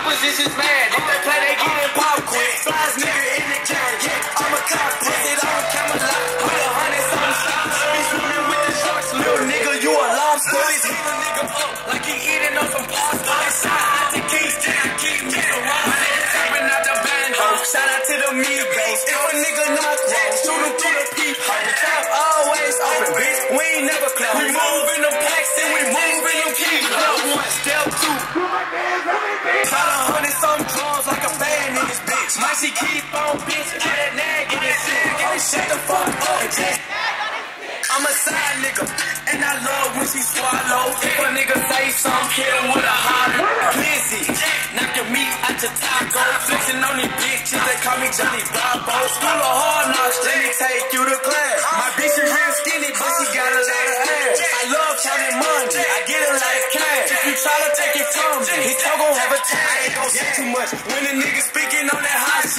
opposition's mad. If they play, they get it pop quick. Flies nigga in the gang, yeah. I'm a cop, put it on camera lock. With a hundred something shots. Be swimming with the sharks, little nigga, you a lobster. He's heat a nigga up like he eating on some pasta. Shot out the Kingston, I keep me around. Tapping out the bando. Shout out to the Migos. Shut the fuck up. I'm a side nigga, and I love when she swallow. If a nigga say something, hit him with a holler. Glizzy, knock your meat out your taco. Flexing on these bitches, they call me Johnny Bravo. School of hard knocks, let me take you to class. My bitch is real skinny, but she got a lot of ass. I love counting money, I get a lot of cash. If you try to take it from me, he gon' have a tag. Ain't gon' say too much when the nigga speaking on that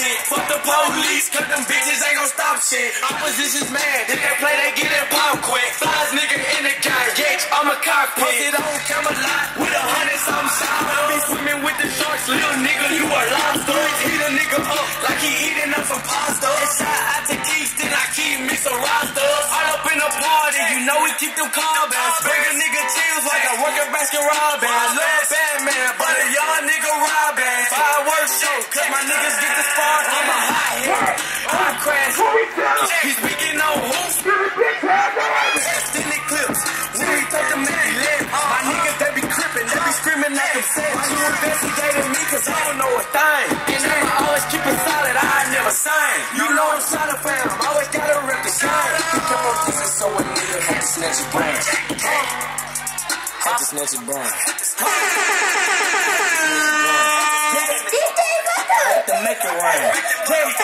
shit. Fuck the police, cause them bitches ain't gon' stop shit. Opposition's mad, if they play, they get it pop quick. Flies nigga in the gang, gauge, I'm a cockpit. Post it on camera lot with a hundred something shots. I be swimming with the sharks, little nigga, you a lobster. Eat a nigga up like he eating up some pasta. And shot out to Kingston, I keep me some rosters. All up in the party, you know we keep them carbons. Bring a nigga chills like I work at Baskin Robbins. Had to snatch your brain. Had to snatch your brain. Had to make it rain.